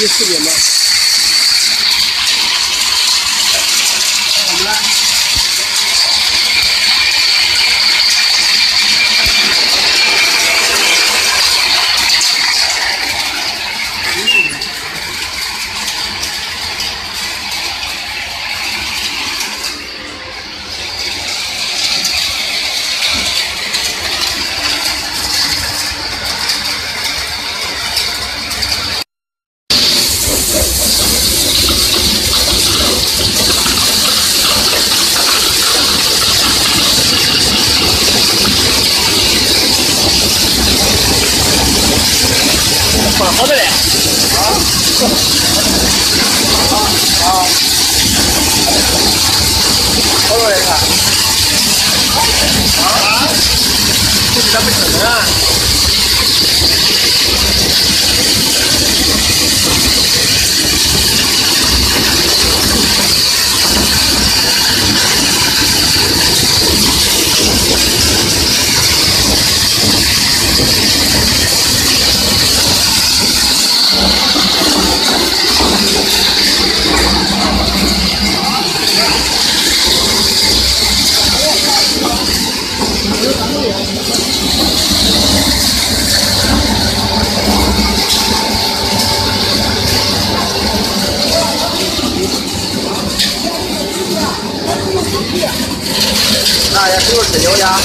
第四点吗？好的嘞。啊。啊啊。好多人看啊。啊？这是咱不可能啊。大爷，给我吃油呀！